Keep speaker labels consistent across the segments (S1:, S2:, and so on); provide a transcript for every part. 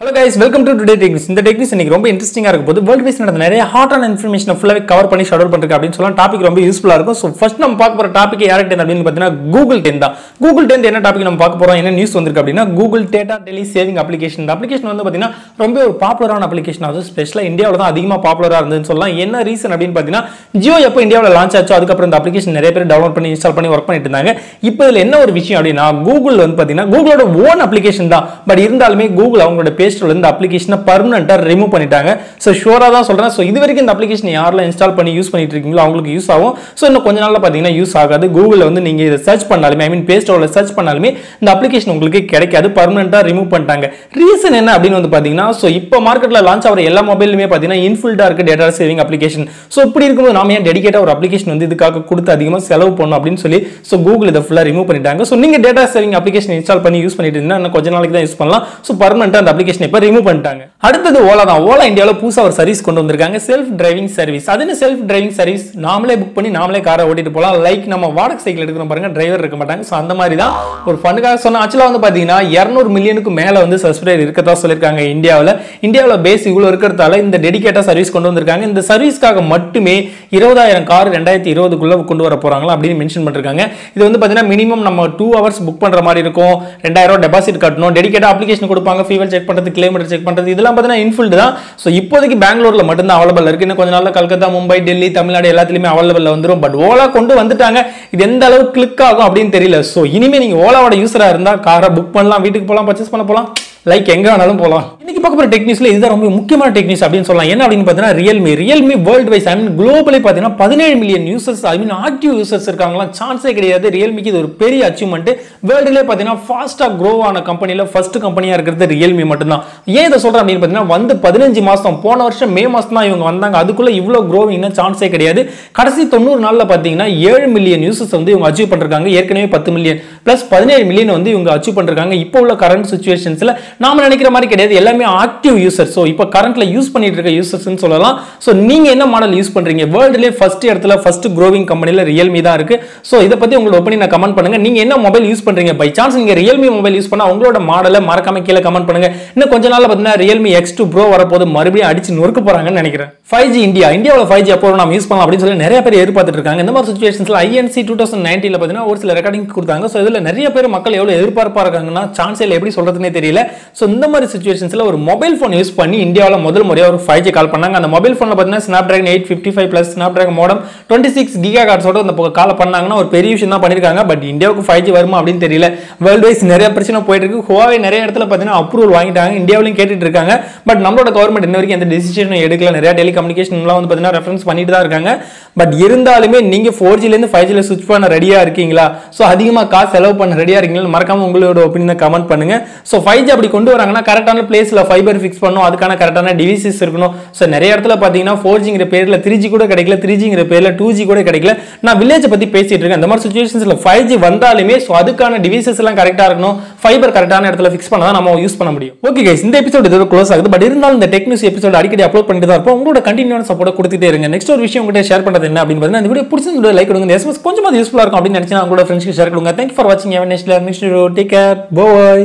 S1: Hello guys welcome to today techniques இந்த techniques இன்னைக்கு ரொம்ப இன்ட்ரெஸ்டிங்காக இருக்கும் போது வேர்ல்டு வைஸ் நடந்த நிறைய ஹாட்டான இன்ஃபர்மேஷன் ஃபுல்லாகவே கவர் பண்ணி ஷெடியூல் பண்ணுறது அப்படின்னு சொல்லலாம். டாபிக் ரொம்ப யூஸ்ஃபுல்லாக இருக்கும். ஸோ ஃபஸ்ட் நம்ம பார்க்க போகிற டாபிக் யார்கிட்ட அப்படின்னு பார்த்தீங்கன்னா கூகுள் டென் தான். கூகுள் டென் என்ன டாபிக் நம்ம பார்க்க போகிறோம் என்ன நியூஸ் வந்திருக்கு அப்படின்னா Google Datally saving application இந்த அப்ளிகேஷன் வந்து பார்த்தீங்கன்னா ரொம்ப ஒரு பாப்புலரான அப்ளிகேஷன் அதுவும் ஸ்பெஷலாக இந்தியாவில் தான் அதிகமாக பாப்புலராக இருந்ததுன்னு சொல்லலாம். என்ன ரீசன் அப்படின்னு பார்த்தீங்கன்னா ஜியோ எப்போ இந்தியாவில் லான்ச் ஆச்சோ அதுக்கப்புறம் இந்த அப்ளிகேஷன் நிறைய பேர் டவுன்லோட் பண்ணி இன்ஸ்டால் பண்ணி ஒர்க் பண்ணிட்டு இருந்தாங்க. இப்போ இதில் என்ன ஒரு விஷயம் அப்படின்னா கூகுள் வந்து பார்த்தீங்கன்னா கூகுளோட ஓன் அப்ளிகேஷன் தான். பட் இருந்தாலுமே கூகுள் அவங்களோட பேஸ்டில் இந்த அப்ளிகேஷனை பர்மனெண்ட்டாக ரிமூவ் பண்ணிட்டாங்க. ஸோ ஷோராக தான் சொல்கிறேன் ஸோ இது வரைக்கும் இந்த அப்ளிகேஷன் யாரெல்லாம் இன்ஸ்டால் பண்ணி யூஸ் பண்ணிட்டு இருக்கீங்களோ அவங்களுக்கு யூஸ் ஆகும். ஸோ இன்னும் கொஞ்ச நாளில் பார்த்தீங்கன்னா யூஸ் ஆகாது. கூகுளில் வந்து நீங்கள் இதை சர்ச் பண்ணாலுமே ஐ மீன் பேஸ்டோவில் சர்ச் பண்ணாலுமே இந்த அப்ளிகேஷன் உங்களுக்கு கிடைக்காது. பர்மனெண்ட்டாக ரிமூவ் பண்ணிட்டாங்க. ரீசன் என்ன அப்படின்னு வந்து பார்த்தீங்கன்னா ஸோ இப்போ மார்க்கெட்டில் லான்ச் ஆகிற எல்லா மொபைலுமே பார்த்தீங்கன்னா இன்ஃபுல்டாக இருக்குது டேட்டா சேவிங் அப்ளிகேஷன் ஸோ இப்படி இருக்கும்போது நாம ஏன் டெடிகேட்டாக ஒரு அப்ளிகேஷன் வந்து இதுக்காக கொடுத்து அதிகமாக செலவு பண்ணணும் அப்படின்னு சொல்லி ஸோ கூகுள் இதை ஃபுல்லாக ரிமூவ் பண்ணிட்டாங்க. ஸோ நீங்கள் டேட்டா சேவிங் அப்ளிகேஷன் இன்ஸ்டால் பண்ணி யூஸ் பண்ணிட்டு இருந்தால் இன்னும் கொஞ்ச நாளைக்கு தான் யூஸ் பண்ணலாம். ஸோ பர்மனெண்ட்டாக அந்த அப்ளிகேஷன் இப்போ ரிமூவ் பண்ணிட்டாங்க. அடுத்தது ஓலா தான். ஓலா இந்தியாவில் புதுசாக ஒரு சர்வீஸ் கொண்டு வந்திருக்காங்க. செல்ஃப் டிரைவிங் சர்வீஸ் அது செல்ஃப் டிரைவிங் சர்வீஸ் நாமளே புக் பண்ணி நாமளே காரை ஓட்டிட்டு போகலாம் லைக் நம்ம வாடகை சைக்கிள் எடுக்கிறோம் பாருங்க டிரைவர் இருக்க மாட்டாங்க. ஸோ அந்த மாதிரி தான் ஒரு ஃபண்டுக்காக சொன்ன ஆக்சுவலாக வந்து பார்த்தீங்கன்னா இரநூறு மில்லியனுக்கு மேலே வந்து சப்ஸ்கிரைபர் இருக்கதா சொல்லியிருக்காங்க இந்தியாவில். இந்தியாவில் பேஸ் இவ்வளோ இருக்கிறதால இந்த டெடிகேட்டாக சர்வீஸ் கொண்டு வந்திருக்காங்க. இந்த சர்வீஸ்க்காக மட்டுமே இருபதாயிரம் கார் ரெண்டாயிரத்தி இருபதுக்குள்ள கொண்டு வர போறாங்களா அப்படின்னு மென்ஷன் பண்ணிருக்காங்க. இது வந்து பார்த்தீங்கன்னா மினிமம் நம்ம டூ ஹவர்ஸ் புக் பண்ற மாதிரி இருக்கும். ரெண்டாயிரம் டெபாசிட் கட்டணும். டெடிக்கேட்டாக அப்ளிகேஷன் கொடுப்பாங்க. ஃபீவர் செக் பண்ணுறது கிலோமீட்டர் செக் பண்றது இதெல்லாம் பார்த்தீங்கன்னா இன்ஃபுல்டு தான். ஸோ இப்போதைக்கு பெங்களூர்ல மட்டும்தான் அவைலபிள் இருக்கு. இன்னும் கொஞ்ச நாளில் கல்கத்தா மும்பை டெல்லி தமிழ்நாடு எல்லாத்துலயுமே அவைலபிள் வந்துரும். பட் ஓலா கொண்டு வந்துட்டாங்க. இது எந்த அளவு கிளிக் ஆகும் அப்படின்னு தெரியல. ஸோ இனிமேல் நீங்கள் ஓலாவோட யூஸராக இருந்தால் காரை புக் பண்ணலாம் வீட்டுக்கு போகலாம் பர்ச்சேஸ் பண்ண போகலாம் லைக் எங்கே வேணாலும் போகலாம் பார்க்க போகிற டெக்னிக்ஸில் இதுதான் ரொம்ப முக்கியமான டெக்னிக்ஸ் அப்படின்னு சொல்லலாம். என்ன அப்படின்னு பார்த்தீங்கன்னா Realme Realme world wise I mean globally பார்த்தீங்கன்னா பதினேழு million users I mean active users இருக்காங்களாம். சான்ஸே கிடையாது. ரியல்மிக்கு இது ஒரு பெரிய அச்சீவ்மெண்ட் வேர்ல்டுலேயே பார்த்தீங்கன்னா ஃபாஸ்ட்டாக க்ரோ ஆன கம்பெனியில் ஃபர்ஸ்ட் கம்பெனியாக இருக்கிறது ரியல்மி மட்டும்தான். ஏன் இதை சொல்கிறேன் அப்படின்னு பார்த்தீங்கன்னா வந்து பதினஞ்சு மாதம் போன வருஷம் மே மாதம் தான் இவங்க வந்தாங்க. அதுக்குள்ள இவ்வளோ க்ரோவிங்னா சான்ஸே கிடையாது. கடைசி தொண்ணூறு நாளில் பார்த்தீங்கன்னா ஏழு மில்லியன் யூசர்ஸ் வந்து இவங்க அச்சீவ் பண்ணிருக்காங்க. ஏற்கனவே பத்து மில்லியன் ப்ளஸ் பதினேழு மில்லியன் வந்து இவங்க அச்சீவ் பண்ணிருக்காங்க. இப்போ உள்ள கரண்ட் சுச்சுவேஷன்ஸில் நாம நினைக்கிற மாதிரி கிடையாது. எல்லாமே ஆக்டிவ் யூசர் ஸோ இப்போ கரண்ட்டில் யூஸ் பண்ணிட்டு இருக்க யூசர்ஸ்னு சொல்லலாம். ஸோ நீங்கள் என்ன மாடல் யூஸ் பண்ணுறீங்க வேர்ல்டுலேயே ஃபஸ்ட் இடத்துல ஃபஸ்ட் க்ரோவிங் கம்பெனியில் ரியல்மி தான் இருக்குது ஸோ இதை பற்றி உங்களோட ஒப்பீனியன் கமெண்ட் பண்ணுங்க. நீங்கள் என்ன மொபைல் யூஸ் பண்ணுறீங்க பை சான்ஸ் நீங்கள் ரியல்மி மொபைல் யூஸ் பண்ணால் உங்களோட மாடலை மறக்காம கீழே கமெண்ட் பண்ணுங்க. இன்னும் கொஞ்ச நாள் பார்த்தீங்கன்னா ரியல்மி எக்ஸ் டூ ப்ரோ வரப்போது மறுபடியும் அடிச்சு நொறுக்க போகிறாங்கன்னு நினைக்கிறேன். ஃபைவ் ஜி இந்தியா இந்தியாவில் ஃபைவ் ஜி அப்போ நம்ம யூஸ் பண்ணலாம் அப்படின்னு சொல்லி நிறைய பேர் எதிர்பார்த்துட்டு இருக்காங்க இந்த மாதிரி சுச்சுவேஷன்ஸில் ஐஎன்சி டூ தௌசண்ட் நைன்டீனில் பார்த்தீங்கன்னா ஒரு சில ரெக்கார்டிங் கொடுத்தாங்க. ஸோ இதில் நிறைய பேர் மக்கள் எவ்வளோ எதிர்பார்ப்பாக இருக்காங்கன்னா இல்லை. எப்படி சொல்கிறதுனே தெரியல. ஸோ இந்த மாதிரி சுச்சுவேஷன்ஸில் ஒரு மொபைல் ஃபோன் யூஸ் பண்ணி இந்தியாவில் முதல் முறையாக ஒரு ஃபைவ் ஜி கால் பண்ணாங்க. அந்த மொபைல் ஃபோனில் பார்த்தீங்கன்னா Snapdragon eight fifty five plus Snapdragon modem twenty six giga கார்ட்ஸோட அந்த கால் பண்ணாங்கன்னா ஒரு பெரிய விஷயம் தான் பண்ணியிருக்காங்க பட் இந்தியாவுக்கு ஃபைவ் ஜி வருமா அப்படின்னு தெரியல. வேர்ல்டு வைஸ் நிறைய பிரச்சனை போயிட்டு இருக்கு. ஹுவாவே நிறைய இடத்துல பார்த்தீங்கன்னா அப்ரூவல் வாங்கிட்டாங்க. இந்தியாவிலையும் கேட்டுட்டு இருக்காங்க. பட் நம்மளோட கவர்மெண்ட் இன்ன வரைக்கும் எந்த டிசிஷனும் எடுக்கல. நிறைய கம்யூனிகேஷன்லாம் வந்து பார்த்தீங்கன்னா ரெஃபரன்ஸ் பண்ணிட்டு தான் இருக்காங்க. பட் இருந்தாலுமே நீங்கள் ஃபோர் ஜிலேருந்து ஃபைவ் ஜியில் சுவிச் பண்ண ரெடியாக இருக்கீங்களா? ஸோ அதிகமாக காசு செலவு பண்ண ரெடியாக இருக்கீங்களா? மறக்காம உங்களோட ஒப்பீனியை கமெண்ட் பண்ணுங்க. ஸோ ஃபைவ் ஜி அப்படி கொண்டு வராங்கன்னா கரெக்டான பிளேஸில் ஃபைபர் ஃபிக்ஸ் பண்ணும் அதுக்கான கரெக்டான டிவைசஸ் இருக்கணும். ஸோ நிறைய இடத்துல பார்த்தீங்கன்னா ஃபோர் ஜிங்கிற பேரில் த்ரீ ஜி கூட கிடைக்கல த்ரீ ஜிங்கிற பேரில் டூ ஜி கூட கிடைக்கல. நான் வில்லேஜை பற்றி பேசிகிட்டு இருக்கேன். இந்த மாதிரி சுச்சுவேஷன்ஸில் ஃபைவ் ஜி வந்தாலுமே ஸோ அதுக்கான டிவைசஸ் எல்லாம் கரெக்டாக இருக்கணும். ஃபைபர் கரெக்டான இடத்துல ஃபிக்ஸ் பண்ண தான் நம்ம யூஸ் பண்ண முடியும். ஓகே கைஸ் இந்த எபிசோட் இதோட க்ளோஸ் ஆகுது. பட் இருந்தாலும் இந்த டெக்னிக்ஸ் எபிசோட் அடிக்கடி அப்லோட் பண்ணிட்டு தான் இருப்போம். உங்களோட கண்டினியூன சப்போர்ட் கொடுத்துட்டே இருங்க. நெக்ஸ்ட் ஒரு விஷயம் உங்கள்கிட்ட ஷேர் பண்ணுறது என்ன அப்படின்னு பார்த்தீங்கன்னா இந்த வீடியோ பிடிச்சிருந்தோட லைக் கொடுங்க. எஸ்எம்எஸ் கொஞ்சமாக யூஸ்ஃபுல்லாக இருக்கும் அப்படின்னு நினச்சி உங்களோட ஃப்ரெண்ட்ஸ்க்கு ஷேர் கொடுங்க. தேங்க் ஃபார் வாட்சிங் next next take care bye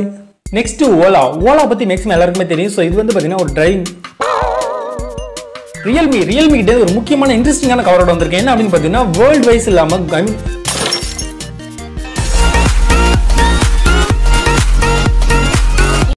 S1: next Ola Ola பற்றி மேக்ஸிமம் எல்லாருக்குமே தெரியும். ஸோ இது வந்து பார்த்தீங்கன்னா ஒரு டிரைவிங் ரியல்மி ரியல்மி கிட்ட ஒரு முக்கியமான இன்ட்ரெஸ்டிங்கான கவரோட வந்திருக்கு. என்ன அப்படின்னு பார்த்தீங்கன்னா வேர்ல்டு வைஸ் இல்லாமல்